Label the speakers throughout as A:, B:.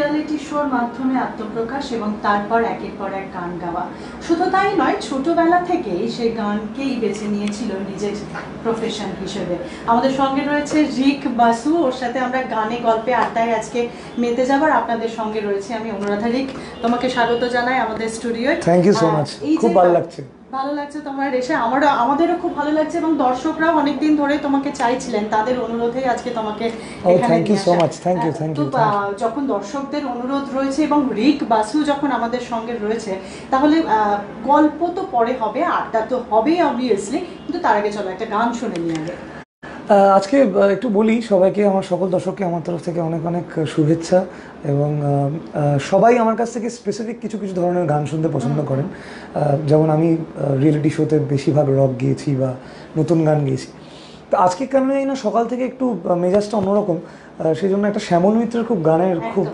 A: Reality শোর মাধ্যমে আত্মপ্রকাশ এবং তারপর একের পর এক গান গাওয়া। শুধু তাই নয় ছোটবেলা থেকেই সে গানকেই বেছে নিয়েছিল নিজের প্রফেশন হিসেবে। আমাদের সঙ্গে রয়েছে রিক বাসু ওর সাথে আমরা গানে গল্পে আড্ডায় আজকে মেতে যাবার আপনাদের সঙ্গে রয়েছে আমি অনুরাধা রিক। তোমাকে স্বাগত জানাই আমাদের স্টুডিওয়।
B: থ্যাংক ইউ সো মাচ খুব ভালো লাগছে।
A: ভালো লাগছে তোমার এসে। আমারও আমাদেরও খুব ভালো লাগছে এবং দর্শকরাও অনেকদিন ধরে তোমাকে চাইছিলেন। তাদের অনুরোধেই আজকে তোমাকে
B: থ্যাংক
A: এখানে
B: so much thank you thank you
A: যখন দর্শকদের অনুরোধ রয়েছে এবং রিক বাসু যখন আমাদের সঙ্গে রয়েছে তাহলে আহ, গল্প তো পরে হবে আড্ডা তো হবেই অবভিয়াসলি কিন্তু তার আগে চলো একটা গান শুনে নিয়ে আগে।
B: আজকে একটু বলি সবাইকে আমার সকল দর্শককে আমার তরফ থেকে অনেক অনেক শুভেচ্ছা এবং সবাই আমার কাছ থেকে স্পেসিফিক কিছু কিছু ধরনের গান শুনতে পছন্দ করেন। যেমন আমি রিয়েলিটি শোতে বেশিরভাগ রক গিয়েছি বা নতুন গান গিয়েছি। তো আজকে কেন জানি না সকাল থেকে একটু মেজাজটা অন্যরকম সেই জন্য একটা শ্যামল মিত্রের খুব গানের খুব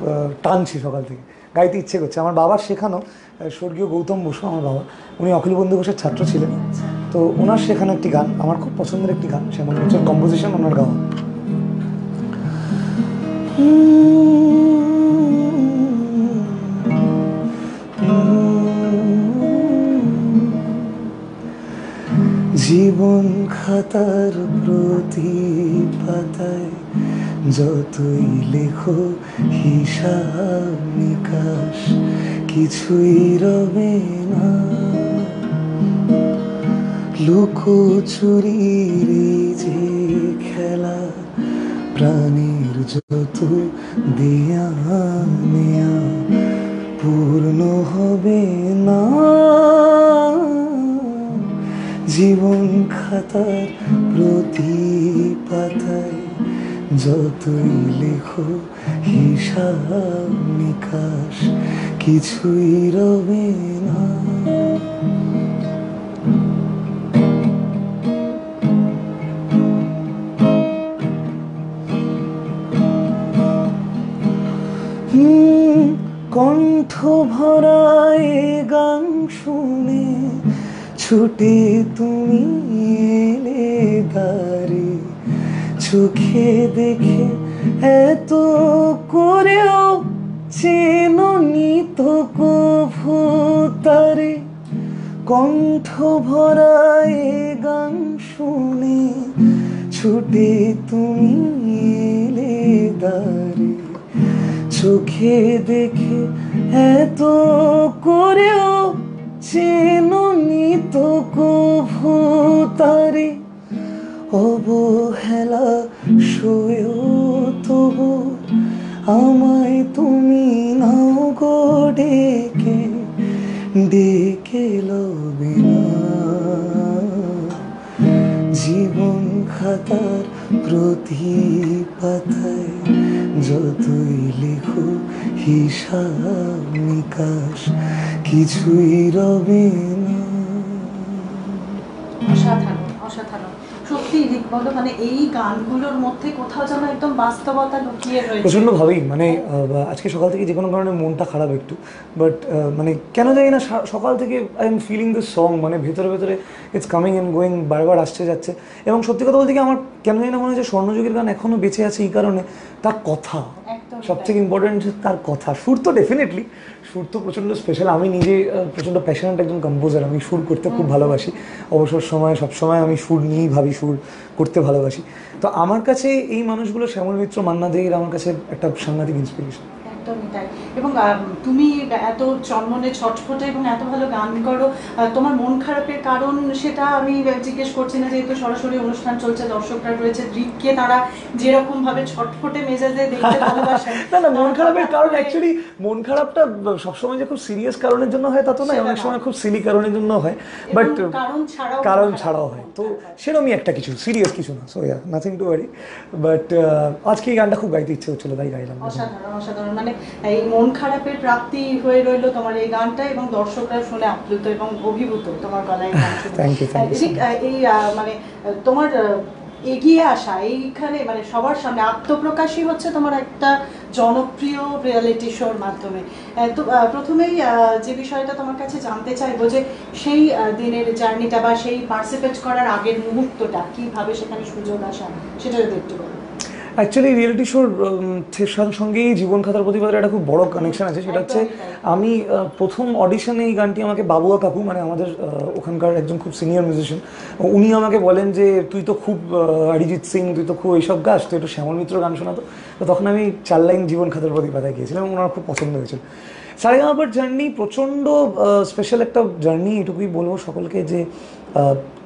B: টানছি সকাল থেকে। গাইতে ইচ্ছে করছে। আমার বাবার শেখানো স্বর্গীয় গৌতম বসু আমার বাবা, উনি অখিল বন্ধু ঘোষের ছাত্র ছিলেন। তো ওনার শেখানো একটি গান, আমার খুব পছন্দের একটি গান শ্যামল মিত্রের কম্পোজিশন ওনার গাওয়া। জীবন খাতার প্রতি পাতায় যতই লেখো, হিসাব নিকাশ কিছুই রবে না। লুকোচুরির এই যে খেলা, প্রাণীর যত দেয়া নেয়া, পূর্ণ হবে না। জীবন খাতার প্রতি পাতায় যতই লেখো হিসাব নিকাশ কিছুই রবে না। কণ্ঠ ভরায় গান শুনে ছুটে তুমি চোখে দেখে এত করেও চেননি তো কভু তারে। কণ্ঠ ভরায় গান শুনে ছুটে তুমি এলে দারে চোখে দেখে এত করেও চেননি তো কভু তারে। অবহেলা সয়েও তবু আমায় তুমি নাও গো ডেকে ডেকে লবে না। জীবন খাতার প্রতি পাতায় যতই লেখো, হিসাব নিকাশ কিছুই রবে না।
A: অসাধারণ অসাধারণ। সত্যি বলো মানে এই গানগুলোর মধ্যে কোথাও যেন
B: মানে আজকে সকাল থেকে যে কোনো কারণে মনটা খারাপ একটু বাট মানে কেন জানি না সকাল থেকে I am feeling the song মানে ভেতরে ভেতরে ইটস কামিং অ্যান্ড গোয়িং বারবার আসছে যাচ্ছে। এবং সত্যি কথা বলতে কি আমার কেন জানি না মনে হয় যে স্বর্ণযুগের গান এখনও বেঁচে আছে এই কারণে তার কথা।
A: একদম
B: সব থেকে ইম্পর্টেন্ট তার কথা। সুর তো ডেফিনেটলি সুর তো প্রচণ্ড স্পেশাল আমি নিজে প্রচণ্ড প্যাশনেট একজন কম্পোজার আমি সুর করতে খুব ভালোবাসি। অবসর সময় সবসময় আমি সুর নিয়েই ভাবি সুর করতে ভালোবাসি। তো আমার কাছে এই মানুষগুলো শ্যামল মিত্র মান্না দেয়ের আমার কাছে একটা সাংঘাতিক ইন্সপিরেশন
A: এবং তুমি এত চন্মনে ছটফটে এবং এত ভালো গান করো তোমার মন খারাপের কারণ সেটা আমি জিজ্ঞেস করছি না যেহেতু সরাসরি অনুষ্ঠান চলছে দর্শকরা রয়েছে রিককে তারা যেরকম ভাবে ছটফটে মেজাজে দেখতে ভালোবাসেন
B: না না মন খারাপের কারণ অ্যাকচুয়ালি মন খারাপটা সবসময় যে খুব সিরিয়াস কারণের জন্য হয় তা তো নয়
A: সেটা
B: অনেক সময় খুব সিলি কারণের জন্য হয় বাট
A: কারণ ছাড়াও
B: কারণ ছাড়াও হয়। তো সেরকমই একটা কিছু সিরিয়াস কিছু না so yeah nothing to worry but আজকে এই গানটা খুব গাইতে ইচ্ছে হচ্ছিল তাই গাইলাম।
A: অসাধারণ অসাধারণ। মানে এই মন খারাপের প্রাপ্তি হয়ে রইল তোমার এই গানটা এবং দর্শকরা শুনে আপ্লুত এবং অভিভূত তোমার গলায় এই মানে তোমার এগিয়ে আসা এইখানে মানে সবার সামনে আত্মপ্রকাশই হচ্ছে তোমার একটা জনপ্রিয় রিয়েলিটি শোর মাধ্যমে। তো প্রথমেই আহ, যে বিষয়টা তোমার কাছে জানতে চাইব যে সেই দিনের জার্নিটা বা সেই পার্টিসিপেট করার আগের মুহূর্তটা কীভাবে সেখানে সুযোগ আসা সেটা যদি একটু বলো।
B: অ্যাকচুয়ালি রিয়েলিটি শোর সঙ্গেই জীবন খাতার প্রতিবাদের একটা খুব বড় কানেকশন আছে। সেটা হচ্ছে আমি প্রথম অডিশনে এই গানটি আমাকে বাবুয়া কাকু মানে আমাদের ওখানকার একজন খুব সিনিয়র মিউজিশিয়ান উনি আমাকে বলেন যে তুই তো খুব অরিজিৎ সিং তুই তো খুব এইসব গাছ তুই একটু শ্যামল মিত্র গান শোনাতো তো। তখন আমি চার লাইন জীবন খাতার প্রতিপাদায় গিয়েছিলাম এবং ওনার খুব পছন্দ হয়েছিল। সারেগামাপার জার্নি প্রচণ্ড স্পেশাল একটা জার্নি এটুকুই বলব সকলকে যে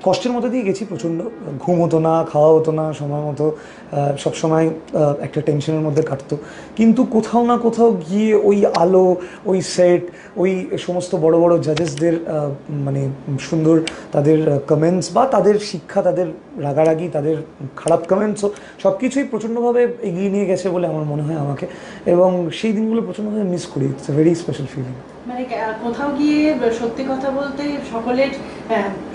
B: কষ্টের মধ্যে দিয়ে গেছি প্রচণ্ড। ঘুম হতো না, খাওয়া হতো না, সময় মতো সবসময় একটা টেনশনের মধ্যে কাটতো। কিন্তু কোথাও না কোথাও গিয়ে ওই আলো, ওই সেট ওই সমস্ত বড় বড় জাজেসদের মানে সুন্দর তাদের কমেন্টস বা তাদের শিক্ষা, তাদের রাগারাগি, তাদের খারাপ কমেন্টসও সব কিছুই প্রচণ্ডভাবে এগিয়ে নিয়ে গেছে বলে আমার মনে হয় আমাকে। এবং সেই দিনগুলো প্রচণ্ডভাবে মিস করি। It's a very special feeling
A: মানে কোথাও গিয়ে সত্যি কথা বলতে সকলের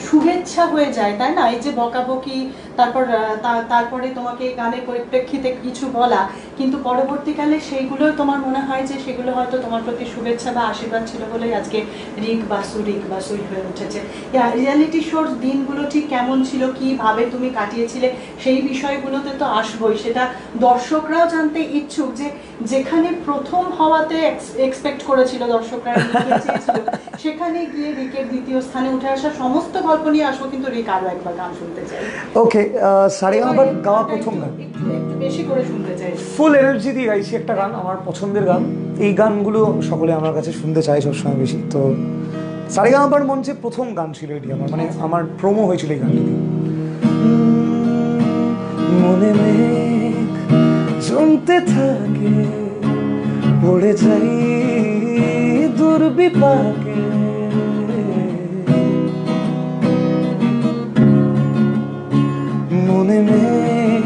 A: শুভেচ্ছা হয়ে যায়, তাই না? এই যে বকাবকি তারপর তারপরে তোমাকে গানের পরিপ্রেক্ষিতে কিছু বলা, কিন্তু পরবর্তীকালে সেইগুলো তোমার মনে হয় যে সেগুলো হয়তো তোমার প্রতি শুভেচ্ছা বা আশীর্বাদ ছিল বলেই আজকে রিক বাসু রিক বাসুই হয়ে উঠেছে। রিয়ালিটি শোর দিনগুলো ঠিক কেমন ছিল, কীভাবে তুমি কাটিয়েছিলে, সেই বিষয়গুলোতে তো আসবোই। সেটা দর্শকরাও জানতে ইচ্ছুক যে যেখানে প্রথম হওয়াতে এক্সপেক্ট করেছিল দর্শকরা সেখানে গিয়ে রিকের দ্বিতীয় স্থানে উঠে আসা সমস্ত গল্প নিয়ে আসব, কিন্তু রিক আরও একবার গান শুনতে চাই
B: ওকে সারেগামাপার গাওয়া প্রথম গান। ফুল এনার্জি দিয়ে গাইছি একটা গান আমার পছন্দের গান। এই গানগুলো সকলে আমার কাছে শুনতে চায় সবসময় বেশি। তো সারেগামাপার মঞ্চে প্রথম গান ছিল এটি আমার মানে আমার প্রোমো হয়েছিল এই গানটি মনে মেঘ জমতে থাকে পড়ে যাই দুর্বিপাকে। মনে মেঘ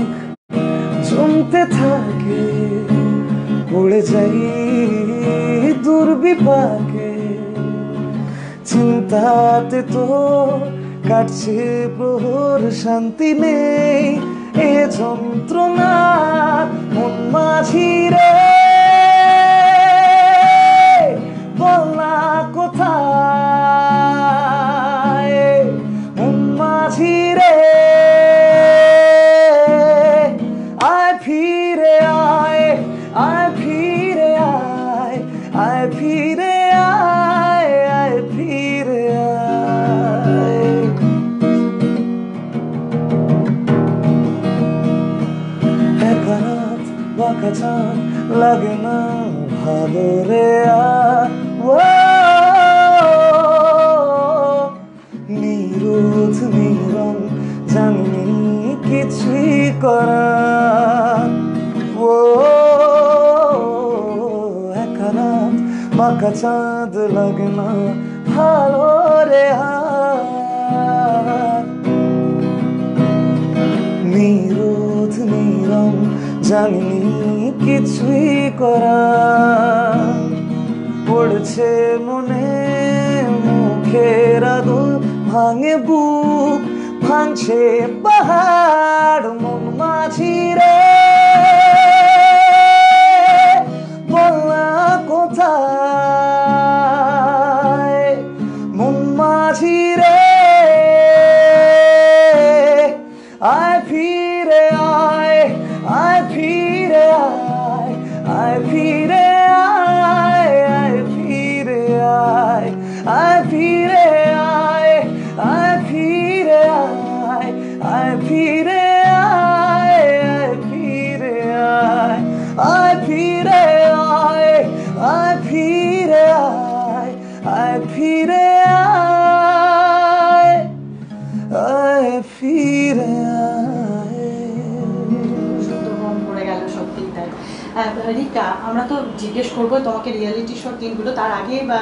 B: জমতে থাকে, পড়ে যাই দুর্বিপাকে। চিন্তাতে তো কাটছে প্রহর, শান্তি নেই এ যন্ত্রণা মন মাঝি রে বল কোথায়? বাঁকা চাঁদ লাগে না ভালো রে আর ও নিরুধ নিরম জানি কিছুই করা ও, একা রাত বাঁকা চাঁদ লাগে না ভালো রে আর নিরোধ নিরম জানি কিছুই করা পড়ছে মনে, মুখের আদর ভাঙে বুক, ভাঙছে পাহাড় মন মাঝি রে? আয় ফিরে
A: happy. জিজ্ঞেস করব, তোমাকে রিয়েলিটি শোর দিনগুলো তার আগে বা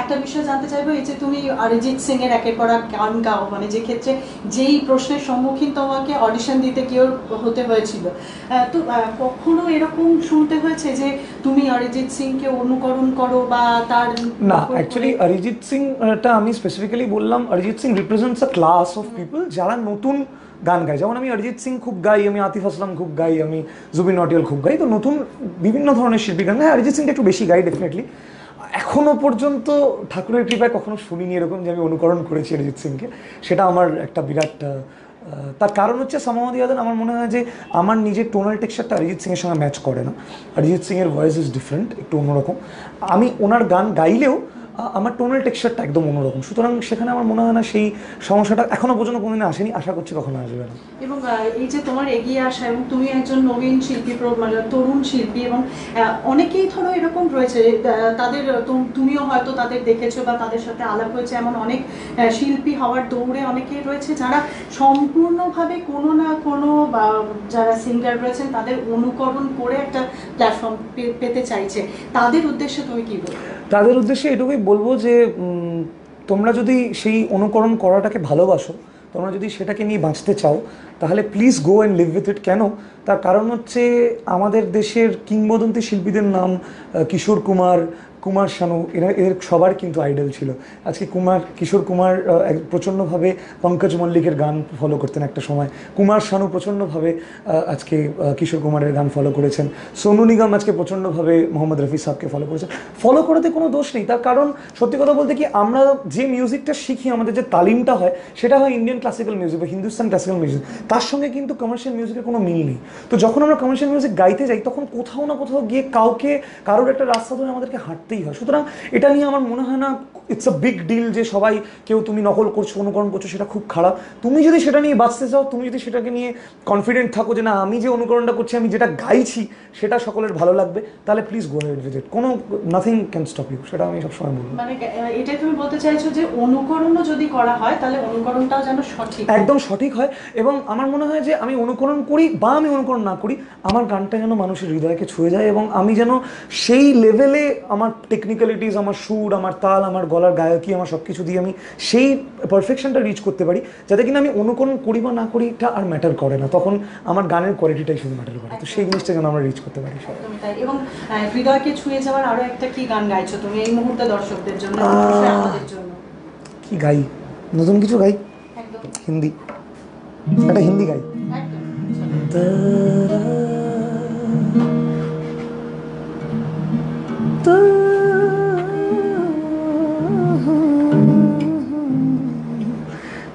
A: একটা বিষয় জানতে চাইব, এই যে তুমি অরিজিৎ সিং এর একের পর গান গাও মানে যে ক্ষেত্রে যেই প্রশ্নের সম্মুখীন তোমাকে অডিশন দিতে গিয়েও হতে হয়েছিল। তো কখনো এরকম শুনতে হয়েছে যে তুমি অরিজিৎ সিংকে অনুকরণ করো বা তার
B: না অ্যাকচুয়ালি অরিজিৎ সিংটা আমি স্পেসিফিক্যালি বললাম, Arijit Singh represents a class of people যারা নতুন গান গাই যেমন আমি অরিজিৎ সিং খুব গাই, আমি আতিফ আসলাম খুব গাই, আমি জুবিন নটিয়াল খুব গাই। তো নতুন বিভিন্ন ধরনের শিল্পী গান হ্যাঁ অরিজিৎ সিংটা একটু বেশি গাই ডেফিনেটলি এখনও পর্যন্ত ঠাকুরের কৃপায় কখনো শুনিনি এরকম যে আমি অনুকরণ করেছি অরিজিৎ সিংকে। সেটা আমার একটা বিরাট তার কারণ হচ্ছে সামাওয়াদি আদান আমার মনে হয় যে আমার নিজের টোনাল টেক্সচারটা অরিজিৎ সিংয়ের সঙ্গে ম্যাচ করে না। অরিজিৎ সিংয়ের ভয়েস ইজ ডিফারেন্ট একটু অন্যরকম। আমি ওনার গান গাইলেও আমার টোনাল টেক্সচারটা একদম অন্যরকম। সুতরাং সেখানে আমার মনে হয় না সেই সমস্যাটা এখনও পর্যন্ত কোনোদিন আসেনি। আশা করছি কখনো আসবে না।
A: এবং এই যে তোমার এগিয়ে আসা এবং তুমি একজন নবীন শিল্পী মানে তরুণ শিল্পী এবং অনেকেই ধরো এরকম রয়েছে তাদের তুমিও হয়তো তাদের দেখেছ বা তাদের সাথে আলাপ হয়েছে এমন অনেক শিল্পী হওয়ার দৌড়ে অনেকেই রয়েছে যারা সম্পূর্ণভাবে কোনো না কোনো বা যারা সিঙ্গার রয়েছেন তাদের অনুকরণ করে একটা প্ল্যাটফর্ম পেতে চাইছে। তাদের উদ্দেশ্যে তুমি কি বলবে?
B: তাদের উদ্দেশ্যে এটুকুই বলব যে তোমরা যদি সেই অনুকরণ করাটাকে ভালোবাসো, তোমরা যদি সেটাকে নিয়ে বাঁচতে চাও, তাহলে please go and live with it কেন? তার কারণ হচ্ছে আমাদের দেশের কিংবদন্তি শিল্পীদের নাম কিশোর কুমার কুমার শানু, এরা, এদের সবার কিন্তু আইডল ছিল। আজকে কুমার, কিশোর কুমার প্রচণ্ডভাবে পঙ্কজ মল্লিকের গান ফলো করতেন একটা সময়। কুমার শানু প্রচণ্ডভাবে আজকে কিশোর কুমারের গান ফলো করেছেন। সোনু নিগম আজকে প্রচণ্ডভাবে মোহাম্মদ রফি সাহকে ফলো করেছেন। ফলো করাতে কোনো দোষ নেই। তার কারণ, সত্যি কথা বলতে কি, আমরা যে মিউজিকটা শিখি, আমাদের যে তালিমটা হয়, সেটা হয় ইন্ডিয়ান ক্লাসিক্যাল মিউজিক বা হিন্দুস্তান ক্লাসিক্যাল মিউজিক তার সঙ্গে কিন্তু কমার্শিয়াল মিউজিকের কোনো মিল নেই। তো যখন আমরা কমার্শিয়াল মিউজিক গাইতে যাই, তখন কোথাও না কোথাও গিয়ে কাউকে, কারোর একটা রাস্তা ধরে আমাদেরকে হাঁটতেই হয়। সুতরাং এটা নিয়ে আমার মনে হয় না ইটস আ বিগ ডিল যে সবাই কেউ তুমি নকল করছ অনুকরণ করছ সেটা খুব খারাপ। তুমি যদি সেটা নিয়ে বাঁচতে চাও তুমি যদি সেটাকে নিয়ে কনফিডেন্ট থাকো যে না আমি যে অনুকরণটা করছি আমি যেটা গাইছি সেটা সকলের ভালো লাগবে তাহলে please go head with it কোনো নাথিং ক্যান স্টপ ইউ সেটা আমি সবসময় বলব।
A: মানে এটাই তুমি বলতে চাইছো যে অনুকরণও যদি করা হয় তাহলে অনুকরণটাও যেন সঠিক
B: একদম সঠিক হয় এবং আমার মনে হয় যে আমি অনুকরণ করি বা আমি অনুকরণ না করি আমার গানটা যেন মানুষের হৃদয়কে ছুঁয়ে যায় এবং আমি যেন সেই লেভেলে আমার টেকনিক্যালিটিস আমার সুর আমার তাল আমার গলার গায়কি আমার সব কিছু দিয়ে আমি সেই পারফেকশনটা রিচ করতে পারি যাতে কিনা আমি অনুকরণ করি বা না করি এটা আর ম্যাটার করে না। তখন আমার গানের কোয়ালিটিটাই শুধু ম্যাটার করে। তো সেই জিনিসটা যেন আমরা রিচ করতে পারি সবাই।
A: একদমই এবং হৃদয়কে ছুঁয়ে যাওয়ার আরও একটা কি গান গাইছো তুমি এই মুহূর্তে দর্শকদের জন্য আমাদের জন্য?
B: কি গাই? নতুন কিছু গাই? হিন্দি। একটা হিন্দি গাই।
A: একদম।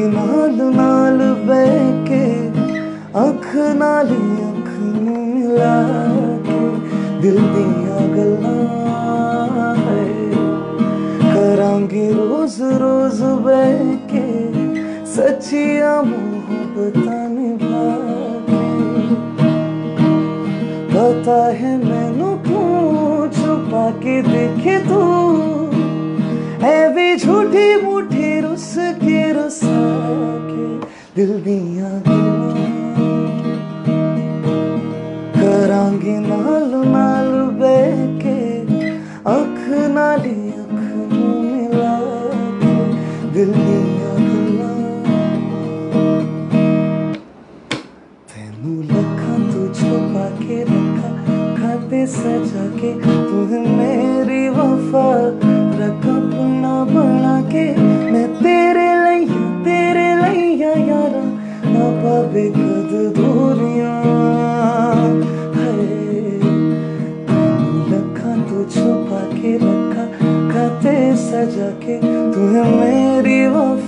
B: करांगी नाल नाल बह के अख नाल अख नू मिला के दिल दिया गल्लां है करांगे रोज रोज बह के सच्चिया मोहब्बतां निभा के पता है मैनू क्यों छुपा के देखे तू है भी झूठी मूठी रुस दिल दिया करांगे नाल नाल बह के अख नाली अख मिला दिल दिया लखा तू छुपा के रखा, खाते सजा के, तू मेरी वफा। रखा अपना बना के सजा के तू है मेरी वफा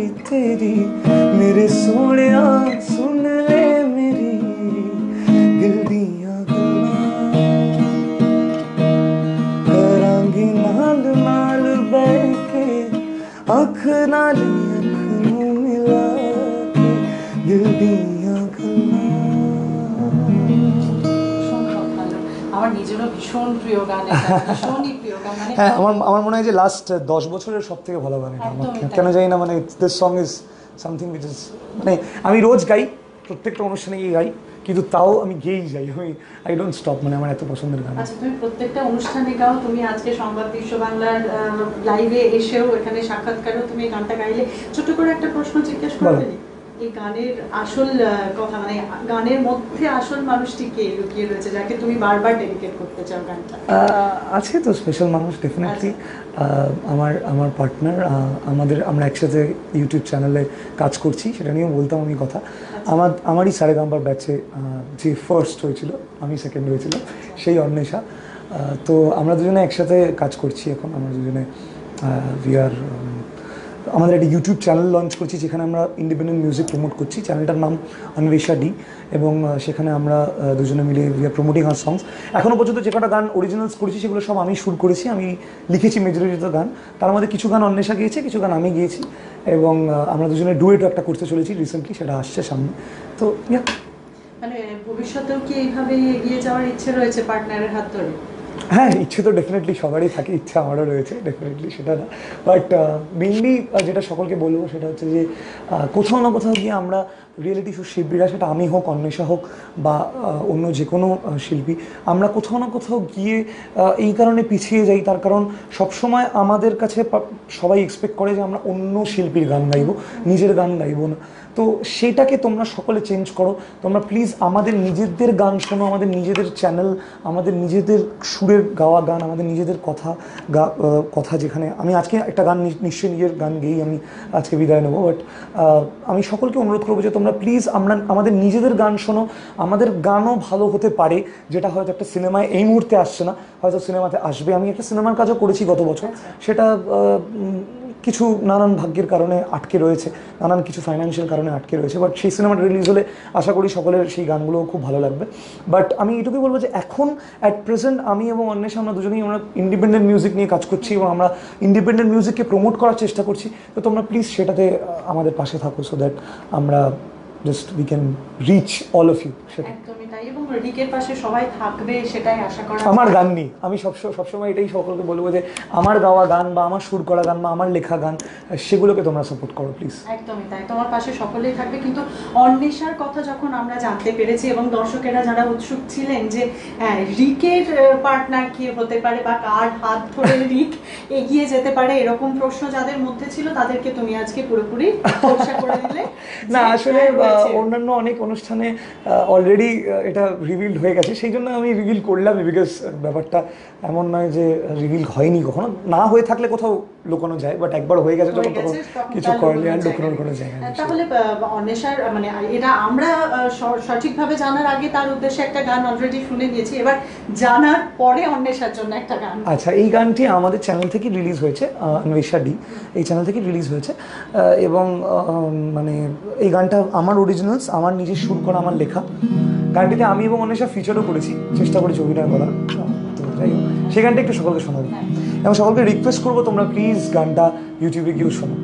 B: सारी तेरी मेरे सोने सुन ले मेरी दिल दियां गल्लां करांगी नाल नाल बैठ के अख नाल अख नू मिला के दिल दियां
A: ভীষণ ভালো আমার নিজেরও ভীষণ প্রিয় গান এটা, ভীষণই প্রিয় গান মানে
B: হ্যাঁ আমার আমার মনে হয় যে লাস্ট দশ বছরের সব থেকে ভালো গান এটা আমার। কেন জানি না মানে this song is something which is মানে আমি রোজ গাই প্রত্যেকটা অনুষ্ঠানে গিয়ে গাই কিন্তু তাও আমি গেয়েই যাই আমি আই ডোন্ট স্টপ মানে আমার এত পছন্দের গান।
A: আচ্ছা তুমি প্রত্যেকটা অনুষ্ঠানে গাও তুমি আজকে সংবাদ বিশ্ব বাংলার লাইভে এসেও এখানে সাক্ষাৎকারও তুমি গানটা গাইলে। ছোট করে একটা প্রশ্ন জিজ্ঞেস
B: বলো।
A: এই গানের আসল কথা মানে গানের মধ্যে আসল মানুষটি কে লুকিয়ে রয়েছে যাকে তুমি বারবার ডেডিকেট করতে চাও গানটা?
B: আছে তো স্পেশাল মানুষ ডেফিনেটলি আমার আমার পার্টনার আমাদের আমরা একসাথে ইউটিউব চ্যানেলে কাজ করছি সেটা নিয়েও বলতাম আমি কথা। আমার আমারই সারে গাম্বার ব্যাচে যে ফার্স্ট হয়েছিল আমি সেকেন্ড হয়েছিলাম সেই অন্বেষা। তো আমরা দুজনে একসাথে কাজ করছি এখন আমরা দুজনে উই আর আমাদের একটা ইউটিউব চ্যানেল লঞ্চ করছি, যেখানে আমরা ইন্ডিপেন্ডেন্ট মিউজিক প্রমোট করছি। চ্যানেলটার নাম অন্বেষা ডি এবং সেখানে আমরা দুজনে মিলে উই আর প্রমোটিং আর সংস এখনও পর্যন্ত যে কটা গান অরিজিনালস করেছি, সেগুলো সব আমি শুট করেছি। আমি লিখেছি মেজরিটি গান। তার মধ্যে কিছু গান অন্বেষা গিয়েছে, কিছু গান আমি গিয়েছি, এবং আমরা দুজনে ডুয়েটও একটা করতে চলেছি রিসেন্টলি সেটা আসছে সামনে। তো
A: মানে ভবিষ্যতেও কি এইভাবে এগিয়ে যাওয়ার ইচ্ছে রয়েছে পার্টনারের হাত ধরে?
B: হ্যাঁ ইচ্ছে তো ডেফিনেটলি সবারই থাকে, ইচ্ছে আমারও রয়েছে ডেফিনেটলি সেটা না। বাট মেনলি যেটা সকলকে বলব সেটা হচ্ছে যে কোথাও না কোথাও গিয়ে আমরা রিয়েলিটি শো শিল্পীরা, সেটা আমি হোক, অন্বেষা হোক, বা অন্য যে কোনো শিল্পী, আমরা কোথাও না কোথাও গিয়ে এই কারণে পিছিয়ে যাই। তার কারণ সবসময় আমাদের কাছে সবাই এক্সপেক্ট করে যে আমরা অন্য শিল্পীর গান গাইবো, নিজের গান গাইবো না। তো সেটাকে তোমরা সকলে চেঞ্জ করো। তোমরা প্লিজ আমাদের নিজেদের গান শোনো, আমাদের নিজেদের চ্যানেল আমাদের নিজেদের সুরের গাওয়া গান, আমাদের নিজেদের কথা কথা যেখানে আমি আজকে একটা গান নিশ্চয়ই নিজের গান গেয়েই আমি আজকে বিদায় নেব বাট আমি সকলকে অনুরোধ করব যে তোমরা প্লিজ আমরা, আমাদের নিজেদের গান শোনো। আমাদের গানও ভালো হতে পারে, যেটা হয়তো একটা সিনেমায় এই মুহূর্তে আসছে না, হয়তো সিনেমাতে আসবে। আমি একটা সিনেমার কাজও করেছি গত বছর। সেটা কিছু নানান ভাগ্যের কারণে আটকে রয়েছে, নানান কিছু ফাইন্যান্সিয়াল কারণে আটকে রয়েছে বাট সেই সিনেমাটা রিলিজ হলে আশা করি সকলের সেই গানগুলো খুব ভালো লাগবে। বাট আমি এটুকুই বলব যে এখন অ্যাট প্রেজেন্ট আমি এবং অন্বেষা আমরা দুজনেই আমরা ইন্ডিপেন্ডেন্ট মিউজিক নিয়ে কাজ করছি এবং আমরা ইন্ডিপেন্ডেন্ট মিউজিককে প্রমোট করার চেষ্টা করছি। তো তোমরা প্লিজ সেটাতে আমাদের পাশে থাকো সো দ্যাট আমরা just we can reach all of you সেটা
A: রিকের পাশে সবাই থাকবে সেটাই আশা করা
B: আমার গান নিয়ে আমি সব সবসময় এটাই সকলকে বলব যে আমার গাওয়া গান বা আমার সুর করা গান বা আমার লেখা গান সেগুলোকে তোমরা সাপোর্ট করো প্লিজ
A: একদমই তাই। তোমার পাশে সকলেই থাকবে। কিন্তু অন্বেষার কথা যখন আমরা জানতে পেরেছি এবং দর্শকেরা যারা উৎসুক ছিলেন যে রিকের পার্টনার কে হতে পারে বা কার হাত ধরে রিক এগিয়ে যেতে পারে এরকম প্রশ্ন যাদের মধ্যে ছিল তাদেরকে তুমি আজকে পুরোপুরি করে দিলে।
B: না আসলে
A: হ্যাঁ,
B: অন্যান্য অনেক অনুষ্ঠানে অলরেডি এটা রিভিল হয়ে গেছে। সেই জন্য আমি রিভিল করলাম বিকজ ব্যাপারটা এমন নয় যে রিভিল হয়নি কখনো। না হয়ে থাকলে কোথাও লুকানো যায় বাট একবার হয়ে গেছে যখন তখন কিছু করলে আর
A: লুকোনোর
B: কোনো জায়গা নেই।
A: তাহলে অন্বেষার মানে এটা আমরা সঠিকভাবে জানার আগে তার উদ্দেশ্যে একটা গান অলরেডি শুনে নিয়েছি। এবার জানার পরে অন্বেষার জন্য একটা গান।
B: আচ্ছা এই গানটি আমাদের চ্যানেল থেকে রিলিজ হয়েছে অন্বেষা ডি। এই চ্যানেল থেকে রিলিজ হয়েছে এবং মানে এই গানটা আমার অরিজিনালস আমার নিজের সুর করা আমার লেখা। গানটিতে আমি এবং অন্বেষা ফিচারও করেছি চেষ্টা করেছি অভিনয় করার তো যাই হোক সেই গানটা একটু সকলকে শোনাবো এবং সকলকে রিকোয়েস্ট করবো তোমরা প্লিজ গানটা ইউটিউবে গিয়েও শোনো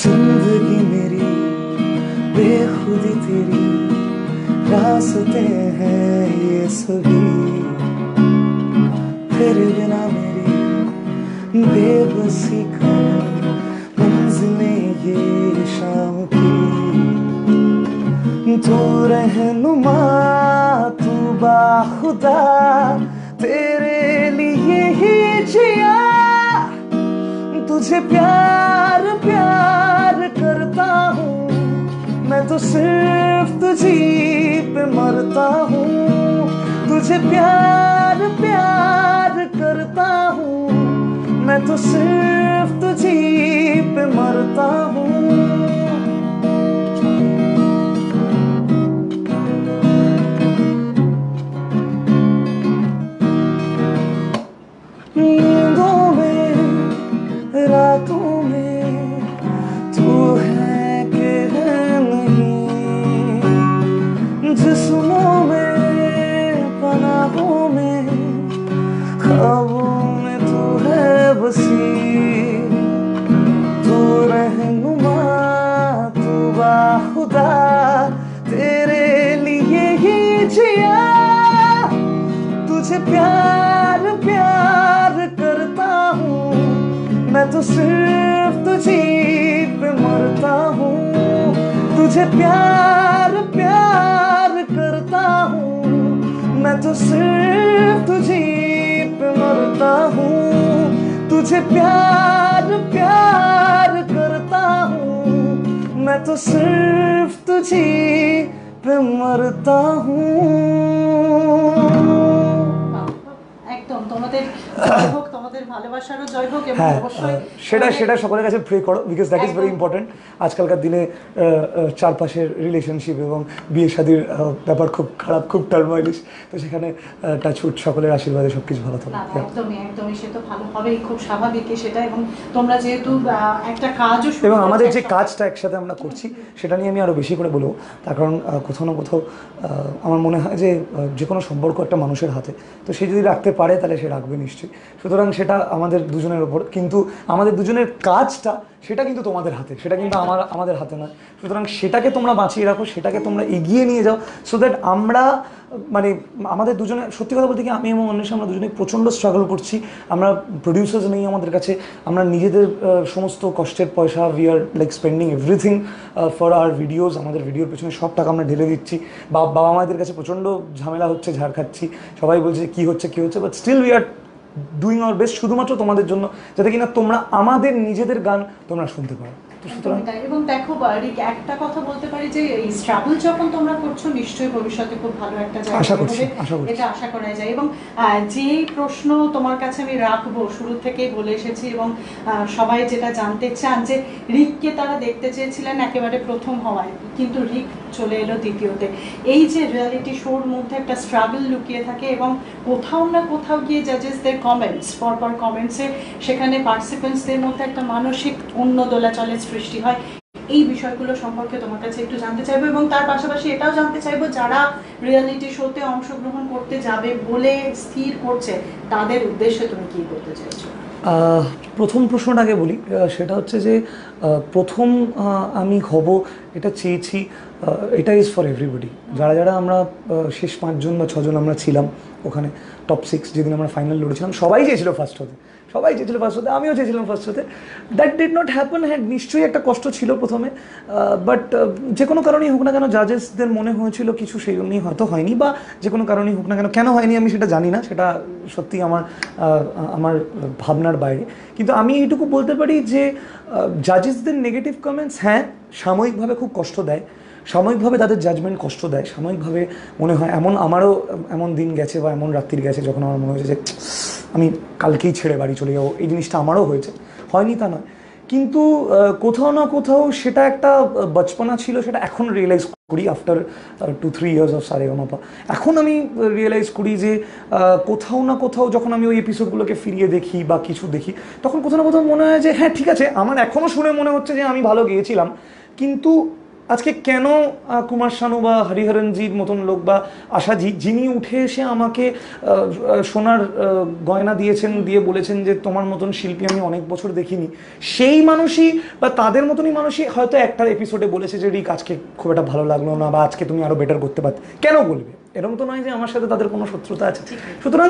B: जिंदगी मेरी बेखुदी तेरी रास्ते हैं ये सभी फिर बिना मेरी बेबसी का तू रहनुमा, तू बाखुदा, तेरे लिए ही जिया। तुझे प्यार प्यार करता हूँ। मैं तो सिर्फ़ तुझी पे मरता हूँ। तुझे प्यार प्यार करता हूँ। मैं तो सिर्फ़ तुझी पे मरता तुझे प्यार प्यार करता हूँ। मैं तो सिर्फ़ तुझी पे मरता हूँ। तुझे प्यार प्यार करता हूँ। मैं तो सिर्फ़ तुझी पे मरता हूँ। तुझे प्यार प्यार करता हूँ। मैं तो सिर्फ़ तुझी पे मरता हूँ।
A: একদম
B: হ্যাঁ সেটা সেটা সকলের কাছে প্রে করো because that is
A: very.
B: Important আজকালকার দিনে চারপাশের রিলেশনশিপ এবং বিয়ে শাদির ব্যাপার খুব খারাপ খুব টার্মাইলিশ তো সেখানে টাচউড সকলের আশীর্বাদে সব কিছু ভালো থাকবে
A: একদমই একদমই সে তো ভালো হবেই খুব স্বাভাবিক সেটা। এবং তোমরা যেহেতু একটা কাজও
B: এবং আমাদের যে কাজটা একসাথে আমরা করছি সেটা নিয়ে আমি আরও বেশি করে বলব। তার কারণ কোথাও না কোথাও আমার মনে হয় যে যে কোনো সম্পর্ক একটা মানুষের হাতে। তো সে যদি রাখতে পারে তাহলে সে রাখবে নিশ্চয়ই। সুতরাং সেটা আমাদের দুজনের ওপর, কিন্তু আমাদের দুজনের কাজটা সেটা কিন্তু তোমাদের হাতে, সেটা কিন্তু আমার, আমাদের হাতে নয়। সুতরাং সেটাকে তোমরা বাঁচিয়ে রাখো, সেটাকে তোমরা এগিয়ে নিয়ে যাও সো দ্যাট আমরা মানে আমাদের দুজনে, সত্যি কথা বলতে কি, আমি এবং অন্বেষা আমরা দুজনে প্রচণ্ড স্ট্রাগল করছি। আমরা প্রডিউসার্স নেই আমাদের কাছে, আমরা নিজেদের সমস্ত কষ্টের পয়সা we are like spending everything for our videos আমাদের ভিডিওর পেছনে সব টাকা আমরা ঢেলে দিচ্ছি। বা বাবা মায়েদের কাছে প্রচণ্ড ঝামেলা হচ্ছে, ঝাড় খাচ্ছি। সবাই বলছে কি হচ্ছে কি হচ্ছে but still we are doing our best শুধুমাত্র তোমাদের জন্য, যাতে কিনা তোমরা আমাদের নিজেদের গান তোমরা শুনতে পারো।
A: এবং দেখো একটা কথা বলতে পারি যে এই স্ট্রাগল যখন তোমরা করছ নিশ্চয়ই ভবিষ্যতে খুব ভালো একটা জায়গা হবে। এটা আশা করা যায়। এবং যে প্রশ্ন তোমার কাছে আমি রাখব শুরু থেকেই বলে এসেছি এবং সবাই যেটা জানতে চান যে রিককে তারা দেখতে চেয়েছিলেন একেবারে প্রথম হওয়ায় কিন্তু রিক চলে এলো দ্বিতীয়তে। এই যে রিয়ালিটি শোর মধ্যে একটা স্ট্রাগল লুকিয়ে থাকে এবং কোথাও না কোথাও গিয়ে জাজেসদের কমেন্টস পরপর কমেন্টসে সেখানে পার্টিসিপেন্টসদের মধ্যে একটা মানসিক অন্য দোলাচলের সৃষ্টি হয়। এই বিষয়গুলো সম্পর্কে তোমার কাছে একটু জানতে চাইব এবং তার পাশাপাশি এটাও জানতে চাইব, যারা রিয়ালিটি শোতে অংশগ্রহণ করতে যাবে বলে স্থির করছে, তাদের উদ্দেশ্যে তুমি কি করতে চাইছো?
B: প্রথম প্রশ্নটাকে বলি সেটা হচ্ছে যে প্রথম আমি হব, এটা চেয়েছি এটা ইজ ফর এভরিবডি যারা যারা আমরা শেষ পাঁচজন বা ছজন আমরা ছিলাম ওখানে টপ সিক্স যেদিন আমরা ফাইনাল লড়েছিলাম, সবাই চেয়েছিল ফার্স্ট হতে। সবাই চেয়েছিল ফার্স্ট হতে, আমিও চেয়েছিলাম ফার্স্ট হতে। দ্যাট ডিড নট হ্যাপেন হ্যাঁ নিশ্চয়ই একটা কষ্ট ছিল প্রথমে বাট যে কোনো কারণেই হোক না কেন জাজেসদের মনে হয়েছিল কিছু সেই জন্যই হয়তো হয়নি, বা যে কোনো কারণেই হোক না কেন কেন হয়নি আমি সেটা জানি না, সেটা সত্যি আমার আমার ভাবনার বাইরে। কিন্তু আমি এইটুকু বলতে পারি যে জাজেসদের নেগেটিভ কমেন্টস হ্যাঁ সাময়িকভাবে খুব কষ্ট দেয়। সাময়িকভাবে তাদের জাজমেন্ট কষ্ট দেয়। সাময়িকভাবে মনে হয় এমন আমারও এমন দিন গেছে বা এমন রাত্রির গেছে যখন আমার মনে হয়েছে যে, আমি কালকেই ছেড়ে বাড়ি চলে যাব। এই জিনিসটা আমারও হয়েছে। হয়নি তা নয়। কিন্তু কোথাও না কোথাও সেটা একটা বচপনা ছিল, সেটা এখন রিয়েলাইজ করি after two three years of সারে মাপা এখন আমি রিয়েলাইজ করি যে কোথাও না কোথাও যখন আমি ওই এপিসোডগুলোকে ফিরিয়ে দেখি বা কিছু দেখি, তখন কোথাও না কোথাও মনে হয় যে হ্যাঁ ঠিক আছে, আমার এখনও শুনে মনে হচ্ছে যে, আমি ভালো গিয়েছিলাম। কিন্তু আজকে কেন কুমার শানু বা হরিহরনজির মতন লোক বা আশাজি যিনি উঠে এসে আমাকে সোনার গয়না দিয়েছেন দিয়ে বলেছেন যে তোমার মতন শিল্পী আমি অনেক বছর দেখিনি সেই মানুষই বা তাদের মতনই মানুষই হয়তো একটা এপিসোডে বলেছে যে রিক আজকে খুব একটা ভালো লাগল না বা আজকে তুমি আরও বেটার করতে পারতে। কেন বলবে? এরকম তো নয় যে আমার সাথে তাদের কোনো শত্রুতা আছে। সুতরাং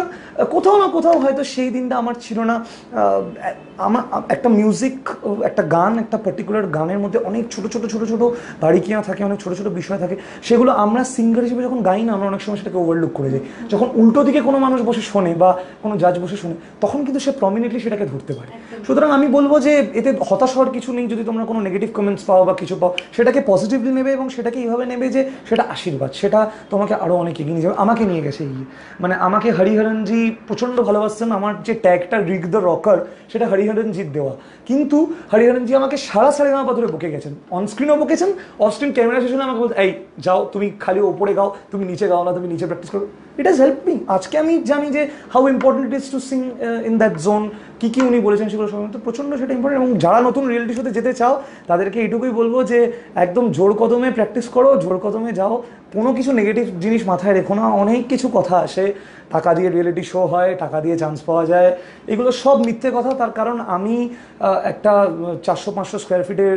B: কোথাও না কোথাও হয়তো সেই দিনটা আমার ছিল না আমার একটা মিউজিক একটা গান একটা পার্টিকুলার গানের মধ্যে অনেক ছোট ছোট ছোট ছোট বারিকিয়া থাকে অনেক ছোট ছোট বিষয় থাকে সেগুলো আমরা সিঙ্গার হিসেবে যখন গাই না আমরা অনেক সময় সেটাকে ওভারলুক করে যাই। যখন উল্টো দিকে কোনো মানুষ বসে শোনে বা কোনো জাজ বসে শোনে তখন কিন্তু সে প্রমিনেটলি সেটাকে ধরতে পারে। সুতরাং আমি বলব যে এতে হতাশ হওয়ার কিছু নেই যদি তোমরা কোনো নেগেটিভ কমেন্টস পাও বা কিছু পাও সেটাকে পজিটিভলি নেবে এবং সেটাকে এইভাবে নেবে যে সেটা আশীর্বাদ সেটা তোমাকে আরও অনেক এগিয়ে নিয়ে যাবে। আমাকে নিয়ে গেছে এগিয়ে মানে আমাকে হরিহরণজি প্রচণ্ড ভালোবাসতেন আমার যে ট্যাগটা রিক দ্য রকার সেটা হরিহরনজির দেওয়া। কিন্তু হরিহরণজি আমাকে সারা সাড়ে গামা ধরে বকে গেছেন। অনস্ক্রিনও বকেছেন অফস্ক্রিন ক্যামেরা সেশনে আমাকে বলতে এই, যাও, তুমি খালি ওপরে গাও, তুমি নিচে গাও না, তুমি নিচে প্র্যাকটিস করো। ইট হ্যাজ হেল্প মি আজকে আমি জানি যে how important it is to sing in that zone কী কী উনি বলেছেন সেগুলো সব। তো প্রচণ্ড সেটা ইম্পর্টেন্ট এবং যারা নতুন রিয়েলিটি শোতে যেতে চাও, তাদেরকে এইটুকুই বলব যে একদম জোর কদমে প্র্যাকটিস করো, জোর কদমে যাও। কোনো কিছু নেগেটিভ জিনিস মাথায় রেখো না। অনেক কিছু কথা আসে। টাকা দিয়ে রিয়েলিটি শো হয়, টাকা দিয়ে চান্স পাওয়া যায়। এগুলো সব মিথ্যে কথা। তার কারণ আমি একটা চারশো, পাঁচশো স্কোয়ার ফিটের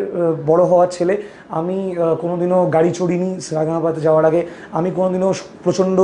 B: বড় হওয়ার ছেলে। আমি কোনোদিনও গাড়ি চড়িনি সারাগামাপাতে যাওয়ার আগে। আমি কোনোদিনও প্রচণ্ড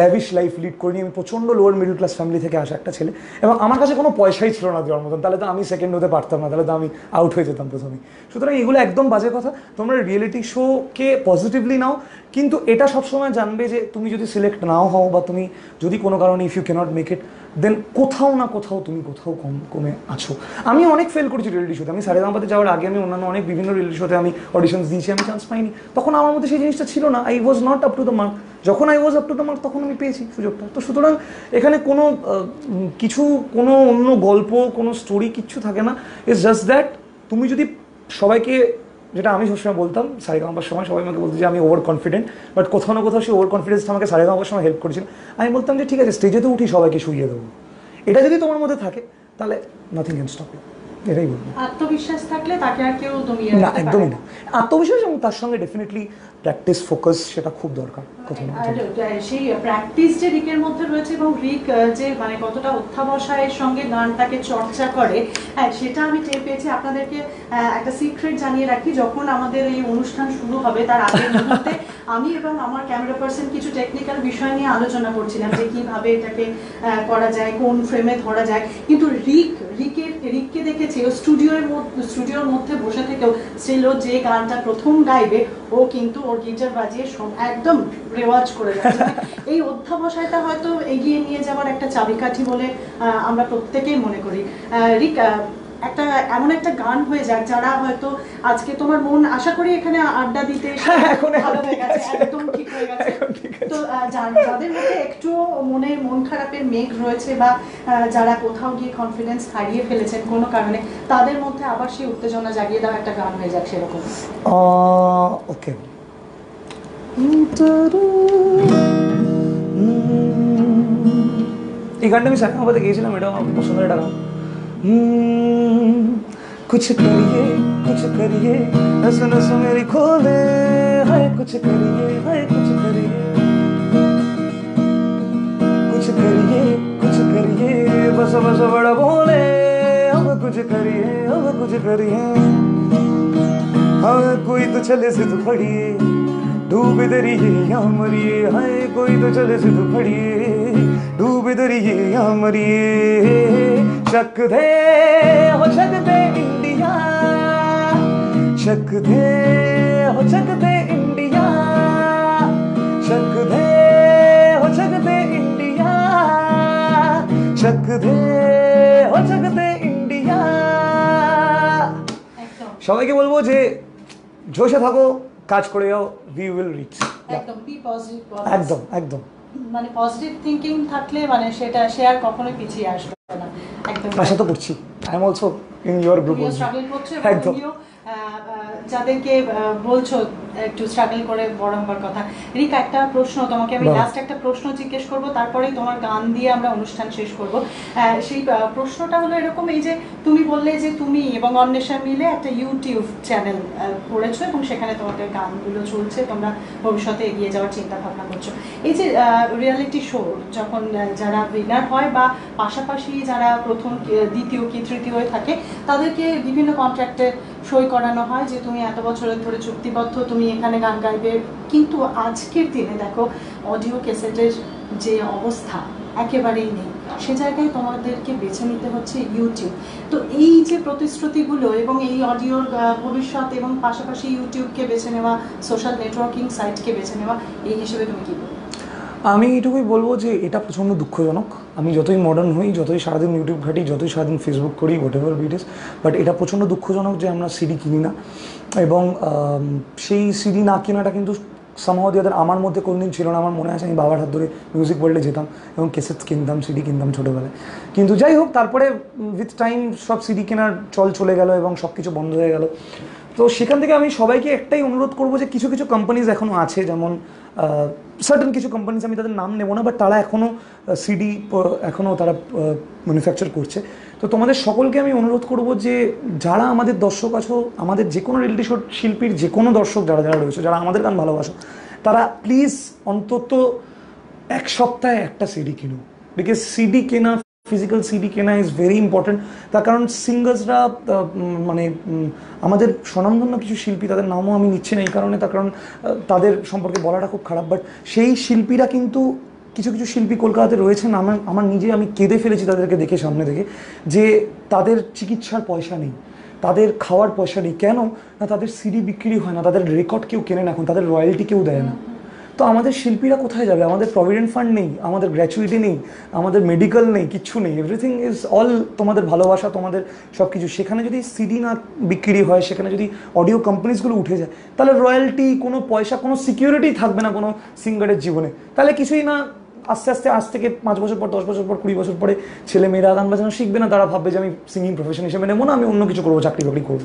B: ল্যাভিশ লাইফ লিড করিনি, আমি প্রচণ্ড লোয়ার মিডল ক্লাস ফ্যামিলি থেকে আসা একটা ছেলে। এবং আমার কাছে কোনো পয়সাই ছিল না দেওয়ার মতন। তাহলে তো আমি সেকেন্ড হতে পারতাম না, তাহলে তো আমি আউট হয়ে যেতাম প্রথমে সুতরাং এগুলো একদম বাজে কথা। তোমরা রিয়েলিটি শোকে পজিটিভলি নাও কিন্তু এটা সবসময় জানবে যে তুমি যদি সিলেক্ট নাও হও বা তুমি যদি কোনো কারণে if you can't make it then কোথাও না কোথাও তুমি কোথাও কম, কমে আছো। আমি অনেক ফেল করেছি রিয়েলিটি শোতে আমি সারেগামাপাতে যাওয়ার আগে আমি অন্যান্য অনেক বিভিন্ন রিয়েলিটি শোতে আমি অডিশনস দিয়েছি, আমি চান্স পাইনি। তখন আমার মধ্যে সেই জিনিসটা ছিল না। I was not up to the mark যখন I was up to the mark তখন আমি পেয়েছি সুযোগটা। তো সুতরাং এখানে কোনো কিছু, কোনো অন্য গল্প, কোনো স্টোরি কিচ্ছু থাকে না। ইটস জাস্ট দ্যাট তুমি যদি সবাইকে যেটা আমি সবসময় বলতাম সারেগামার সময় সবাই আমাকে বলতো যে আমি ওভার কনফিডেন্ট বাট কোথাও না কোথাও সেই ওভার কনফিডেন্সটা আমাকে সারেগামার সময় হেল্প করেছিল। আমি বলতাম যে ঠিক আছে স্টেজে তো উঠি সবাইকে শুইয়ে দেবো। এটা যদি তোমার মধ্যে থাকে তাহলে নাথিং ক্যান স্টপ এটাই বলব।
A: আত্মবিশ্বাস থাকলে তাকে আর কেউ দমিয়ে
B: না একদমই না। আত্মবিশ্বাস এবং তার সঙ্গে ডেফিনেটলি প্র্যাকটিস ফোকাস সেটা খুব দরকার
A: আর সেই প্র্যাকটিস যে রিকের মধ্যে রয়েছে এবং রিক যে মানে কতটা অধ্যাবসায়ের সঙ্গে গানটাকে চর্চা করে হ্যাঁ সেটা আমি টের পেয়েছি। আপনাদেরকে একটা সিক্রেট জানিয়ে রাখি যখন আমাদের এই অনুষ্ঠান শুরু হবে তার আগের মুহূর্তে আমি এবং আমার ক্যামেরা পার্সন কিছু টেকনিক্যাল বিষয় নিয়ে আলোচনা করছিলাম যে কীভাবে এটাকে করা যায় কোন ফ্রেমে ধরা যায়। কিন্তু রিক রিকের রিককে দেখেছি ও স্টুডিওর মধ্যে স্টুডিওর মধ্যে বসে থেকেও স্টিল ও যে গানটা প্রথম গাইবে ও কিন্তু ওর গিটার বাজিয়ে একদম রেওয়াজ করে যাচ্ছে। মানে এই অধ্যাবসায়টা হয়তো এগিয়ে নিয়ে যাওয়ার একটা চাবিকাঠি বলে আমরা প্রত্যেকেই মনে করি। রিক একটা এমন একটা গান হয়ে যাক যারা হয়তো আজকে তোমার মন আশা করি এখানে আড্ডা দিতে
B: হ্যাঁ, এখন
A: ভালো হয়ে গেছে একদম ঠিক হয়ে গেছে। তো যাদের মধ্যে একটু মনে মন খারাপের মেঘ রয়েছে বা যারা কোথাও গিয়ে কনফিডেন্স হারিয়ে ফেলেছেন কোনো কারণে তাদের মধ্যে আবার সেই উত্তেজনা জাগিয়ে দেওয়া একটা গান হয়ে যাক সেরকম।
B: ওকে एक में सर बता गई ना मैडम आपको सुंदर डरा कुछ करिए कुछ करिए नस नस मेरी खोले हाय कुछ करिए हाय कुछ करिए कुछ करिए कुछ करिए बस बस बड़ा बोले अब कुछ करिए अब कुछ करिए हमें कोई तो चले से तो पड़िए डूब दरिए या मरिए हाय कोई तो चले से तो खड़िए डूब दरिए या मरिए शक दे हो शक दे इंडिया शक दे हो शक दे इंडिया शक दे हो शक दे इंडिया शक दे हो शक दे इंडिया
A: একদম
B: সবাইকে বলবো যে জোশে থাকো কাজ করে যাও উই উইল রিচ
A: একদম বি পজিটিভ
B: একদম একদম.
A: মানে পজিটিভ থিঙ্কিং থাকলে মানে সেটা সে আর কখনোই পিছিয়ে আসবে না। একদম
B: আশা তো করছি। I am also in your group
A: তুমিও স্ট্রাগল করছ
B: একদম।
A: যাদেরকে বলছো একটু স্ট্রাগল করে বড় হবার কথা। রিকা একটা প্রশ্ন তোমাকে আমি লাস্ট একটা প্রশ্ন জিজ্ঞেস করব তারপরেই তোমার গান দিয়ে আমরা অনুষ্ঠান শেষ করব। সেই প্রশ্নটা হলো এরকম এই যে তুমি বললে যে তুমি এবং অন্বেষা মিলে একটা ইউটিউব চ্যানেল করেছ এবং সেখানে তোমাদের গানগুলো চলছে তোমরা ভবিষ্যতে এগিয়ে যাওয়ার চিন্তা ভাবনা করছ। এই যে রিয়েলিটি শো যখন যারা উইনার হয় বা পাশাপাশি যারা প্রথম দ্বিতীয় কি তৃতীয় হয়ে থাকে তাদেরকে বিভিন্ন কন্ট্রাক্টে সই করানো হয় যে তুমি এত বছরের ধরে চুক্তিবদ্ধ তুমি এখানে গান গাইবে। কিন্তু আজকের দিনে দেখো অডিও ক্যাসেটের যে অবস্থা একেবারেই নেই। সে জায়গায় তোমাদেরকে বেছে নিতে হচ্ছে ইউটিউব তো এই যে প্রতিশ্রুতিগুলো এবং এই অডিওর ভবিষ্যৎ এবং পাশাপাশি ইউটিউবকে বেছে নেওয়া সোশ্যাল নেটওয়ার্কিং সাইটকে বেছে নেওয়া, এই হিসেবে তুমি কী বলবে
B: আমি এটুকুই বলব যে এটা প্রচণ্ড দুঃখজনক। আমি যতই মডার্ন হই, যতই সারাদিন ইউটিউব ঘাটি, যতই সারাদিন ফেসবুক করি হোয়াট এভার ভিডিওস বাট এটা প্রচণ্ড দুঃখজনক যে আমরা সিডি কিনি না। এবং সেই সিডি না কেনাটা কিন্তু সামহ দিয়াদের আমার মধ্যে কোনদিন ছিল না। আমার মনে আছে আমি বাবার হাত ধরে মিউজিক ওয়ার্ল্ডে যেতাম এবং কেসেট কিনতাম সিডি কিনতাম ছোটোবেলায়। কিন্তু যাই হোক, তারপরে উইথ টাইম সব সিডি কেনার চল চলে গেল এবং সব কিছু বন্ধ হয়ে গেল। তো সেখান থেকে আমি সবাইকে একটাই অনুরোধ করব যে কিছু কিছু কোম্পানিজ এখনও আছে, যেমন সার্টেন কিছু কোম্পানিজ আমি তাদের নাম নেব না বাট তারা এখনও সিডি এখনও তারা ম্যানুফ্যাকচার করছে। তো তোমাদের সকলকে আমি অনুরোধ করব যে যারা আমাদের দর্শক আছো, আমাদের যে কোনো রিয়েলিটি শো শিল্পীর যে কোনো দর্শক যারা যারা রয়েছে, যারা আমাদের গান ভালোবাসো, তারা প্লিজ অন্তত এক সপ্তাহে একটা সিডি কিনো বিকজ সিডি কেনা ফিজিক্যাল সিডি কেনা ইজ ভেরি ইম্পর্টেন্ট তার কারণ সিঙ্গার্সরা মানে আমাদের স্বনামধন্য কিছু শিল্পী তাদের নামও আমি নিচ্ছি না এই কারণে, তার কারণ তাদের সম্পর্কে বলাটা খুব খারাপ। বাট সেই শিল্পীরা কিন্তু কিছু কিছু শিল্পী কলকাতাতে রয়েছেন, আমার আমার নিজে আমি কেঁদে ফেলেছি তাদেরকে দেখে, সামনে থেকে যে তাদের চিকিৎসার পয়সা নেই, তাদের খাওয়ার পয়সা নেই। কেন? না, তাদের সিডি বিক্রি হয় না, তাদের রেকর্ড কেউ কেনে না এখন, তাদের রয়্যালটি কেউ দেয় না। তো আমাদের শিল্পীরা কোথায় যাবে? আমাদের প্রভিডেন্ট ফান্ড নেই, আমাদের গ্র্যাচুইটি নেই, আমাদের মেডিকেল নেই, কিচ্ছু নেই। এভরিথিং ইজ অল তোমাদের ভালোবাসা, তোমাদের সব কিছু সেখানে যদি সিডি না বিক্রি হয়, সেখানে যদি অডিও কোম্পানিজগুলো উঠে যায়, তাহলে রয়্যালটি কোনো পয়সা, কোনো সিকিউরিটি থাকবে না কোনো সিঙ্গারের জীবনে। তাহলে কিছুই না, আস্তে আস্তে, আজ থেকে পাঁচ বছর পর, দশ বছর পর, কুড়ি বছর পরে ছেলে মেয়েরা গান বাজানো শিখবে না, তারা ভাববে যে আমি সিঙ্গিং প্রফেশন হিসেবে নেব না, আমি অন্য কিছু করব চাকরি বাকরি করব।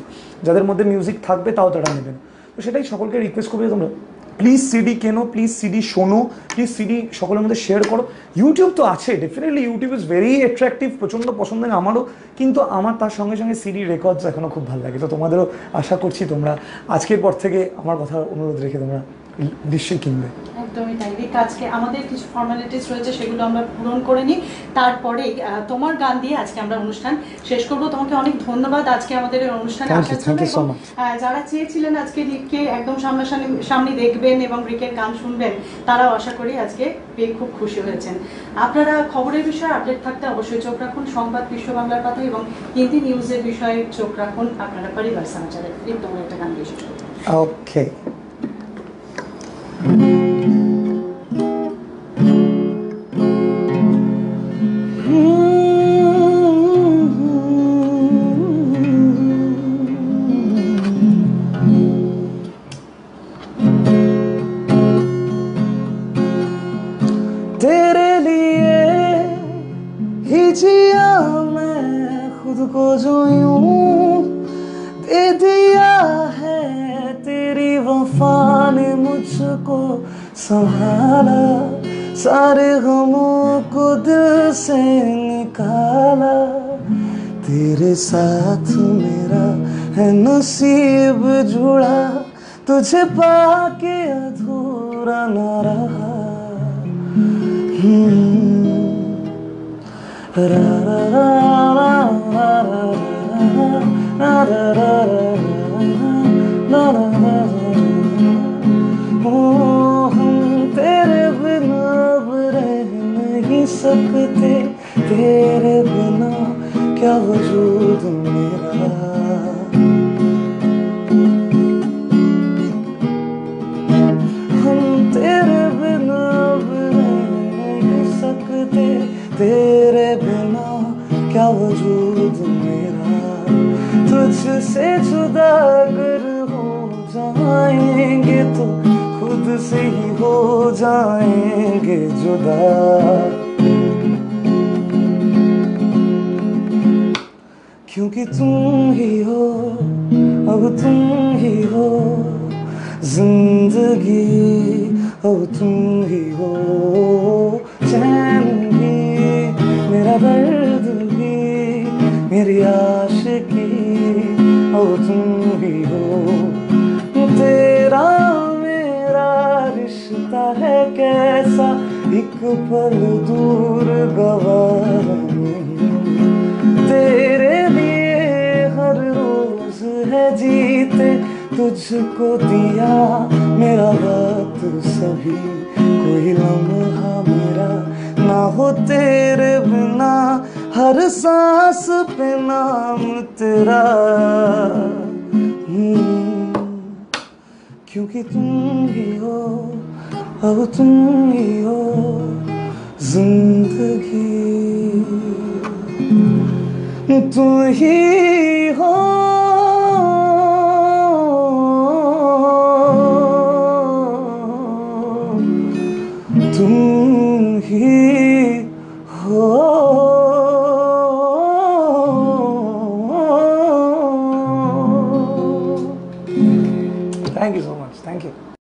B: যাদের মধ্যে মিউজিক থাকবে, তাও তারা নেবে না। তো সেটাই সকলকে রিকোয়েস্ট করবে তোমরা প্লিজ সিডি কেনো প্লিজ সিডি শোনো প্লিজ সিডি সকলের মধ্যে শেয়ার করো। ইউটিউব তো আছে definitely YouTube is very attractive প্রচণ্ড পছন্দের আমারও, কিন্তু আমার তার সঙ্গে সঙ্গে সিডি রেকর্ডস এখনও খুব ভালো লাগে। তো তোমাদেরও আশা করছি তোমরা, আজকের পর থেকে আমার কথা অনুরোধ রেখে তোমরা নিশ্চয়ই কিনবে
A: একদমই তাই। রিক আজকে আমাদের কিছু ফর্মালিটিস রয়েছে সেগুলো আমরা পূরণ করে নিই। তারপরে তোমার গান দিয়ে আজকে আমরা অনুষ্ঠান শেষ করব। তোমাকে অনেক ধন্যবাদ আজকে আমাদের এই অনুষ্ঠানে আসার জন্য। যারা চেয়েছিলেন আজকে রিককে একদম সামনাসামনি সামনে দেখবেন এবং রিকের গান শুনবেন তারাও আশা করি আজকে পেয়ে খুব খুশি হয়েছেন। আপনারা খবরের বিষয়ে আপডেট থাকতে অবশ্যই চোখ রাখুন। সংবাদ বিশ্ব বাংলার কথা এবং হিন্দি নিউজের বিষয়ে চোখ রাখুন। আপনারা পরিবার সমাচারে রিক তোমার একটা গান দিয়ে
B: ওকে तुझे पाके अधूरा न रहा हम्म। रा रा रा रा रा सकते तेरे बिना क्या वजूद जाएँगे तो खुद से ही हो जाएँगे जुदा। क्योंकि तुम ही हो, अब तुम ही हो, ज़िंदगी अब तुम ही हो। चैन भी, मेरा दर्द भी, मेरी आशिकी, अब तुम ही हो। तेरा रिश्ता है कैसा? एक पल दूर गवार तेरे लिए हर रोज है जीते। तुझको दिया मेरा वक्त सभी। कोई लम्हा मेरा ना हो तेरे बिना। हर सांस पे नाम तेरा। हम्म, क्योंकि तुम ही हो। अब तुम ही हो ज़िंदगी। तुम ही हो। तुम ही